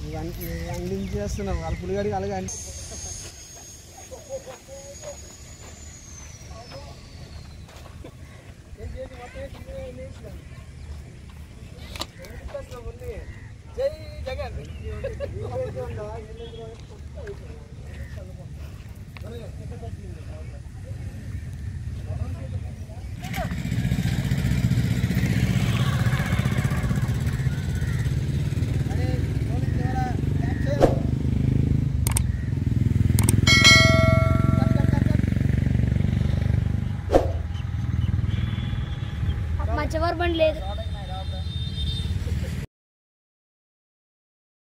video అంగడి చేస్తున్నాం వాళ్ళ పులిగాడికి అలాగే అండి జై జగన్ चवर बन ले